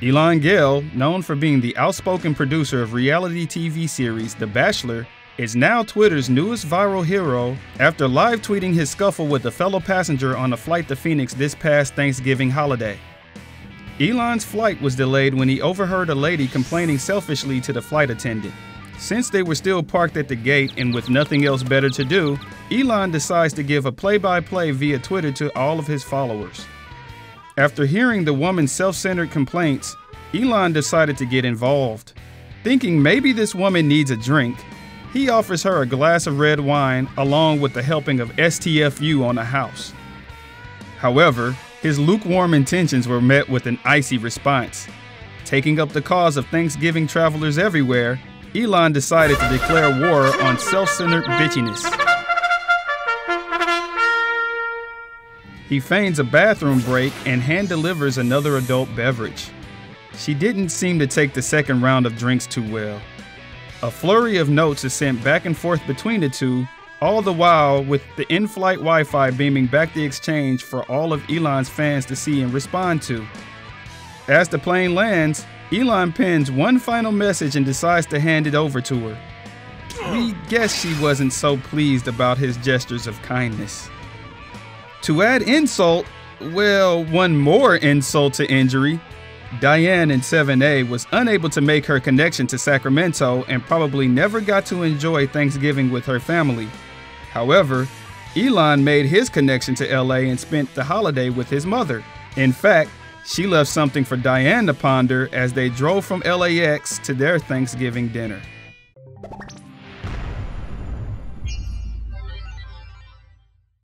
Elan Gale, known for being the outspoken producer of reality TV series The Bachelor, is now Twitter's newest viral hero after live tweeting his scuffle with a fellow passenger on a flight to Phoenix this past Thanksgiving holiday. Elan's flight was delayed when he overheard a lady complaining selfishly to the flight attendant. Since they were still parked at the gate and with nothing else better to do, Elan decides to give a play by play via Twitter to all of his followers. After hearing the woman's self centered complaints, Elan decided to get involved. Thinking maybe this woman needs a drink, he offers her a glass of red wine along with the helping of STFU on the house. However, his lukewarm intentions were met with an icy response. Taking up the cause of Thanksgiving travelers everywhere, Elan decided to declare war on self centered bitchiness. He feigns a bathroom break and hand delivers another adult beverage. She didn't seem to take the second round of drinks too well. A flurry of notes is sent back and forth between the two, all the while with the in flight Wi Fi beaming back the exchange for all of Elan's fans to see and respond to. As the plane lands, Elan pens one final message and decides to hand it over to her. We guess she wasn't so pleased about his gestures of kindness. To add insult, well, one more insult to injury, Diane in 7A was unable to make her connection to Sacramento and probably never got to enjoy Thanksgiving with her family. However, Elan made his connection to LA and spent the holiday with his mother. In fact, she left something for Diane to ponder as they drove from LAX to their Thanksgiving dinner.